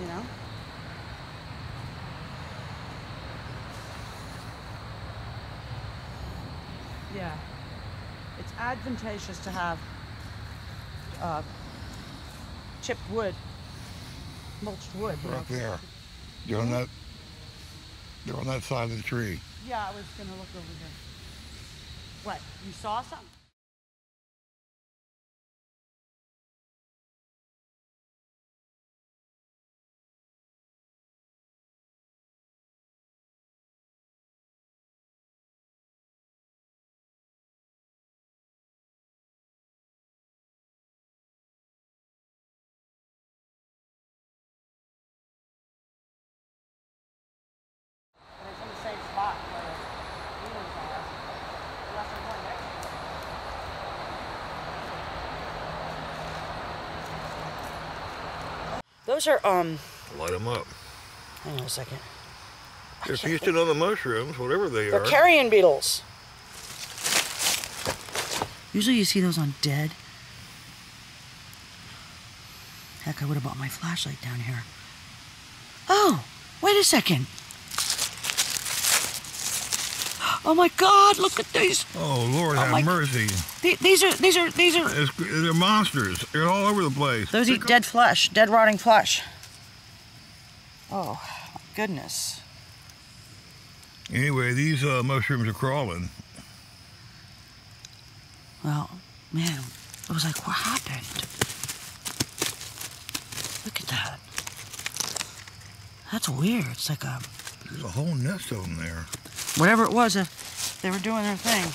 you know? Yeah. It's advantageous to have uh, chipped wood, mulched wood. Right know? there. You're on that, you're on that side of the tree. Yeah, I was gonna look over there. What, you saw something? Those are um. Light them up. Hang on a second. They're feasting on the mushrooms, whatever they are. They're are. carrion beetles. Usually you see those on dead. Heck, I would have bought my flashlight down here. Oh, wait a second. Oh my God! Look at these. oh Lord, Oh, have mercy! The- These are these are these are. It's, they're monsters. They're all over the place. Those eat dead flesh, dead rotting flesh. Oh, my goodness. Anyway, these uh, mushrooms are crawling. Well, man, it was like, what happened? Look at that. That's weird. It's like a There's a whole nest of them there. whatever it was. Uh, they were doing their thing.